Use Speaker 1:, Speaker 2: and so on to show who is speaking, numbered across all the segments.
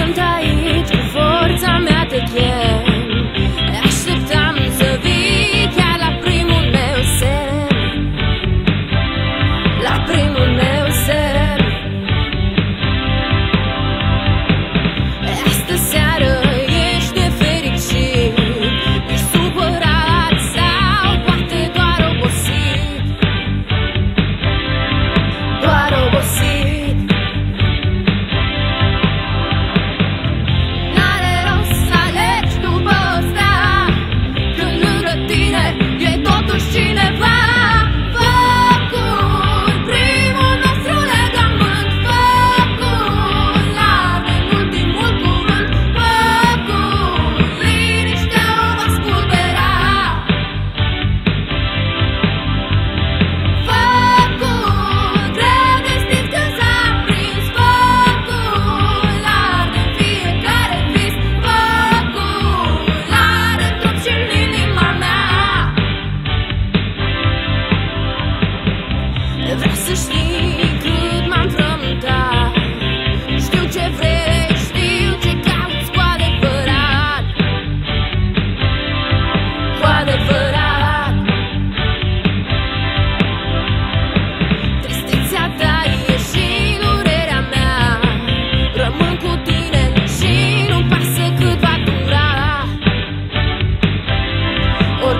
Speaker 1: sometimes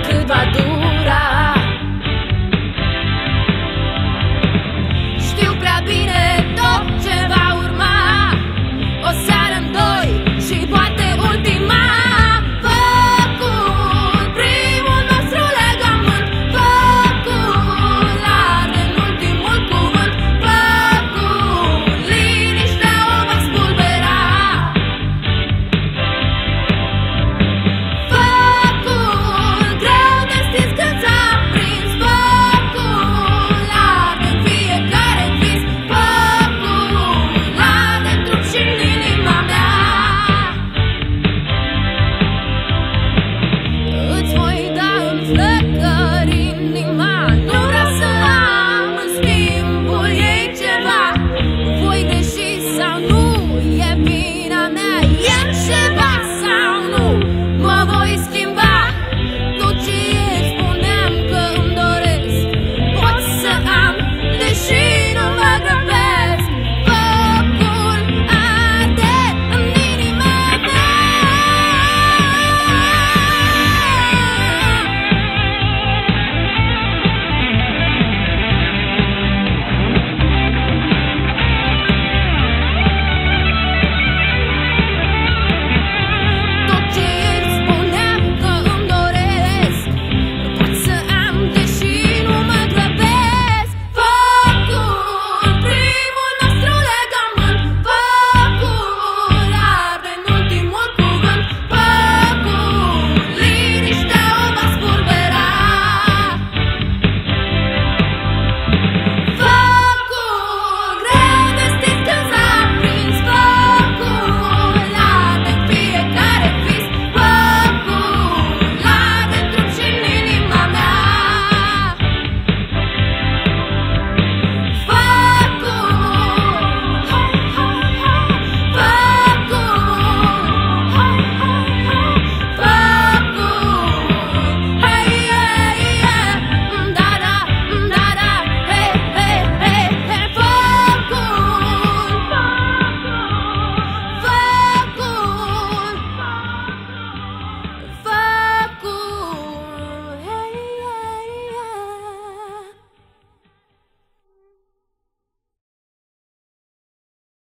Speaker 1: Goodbye, do.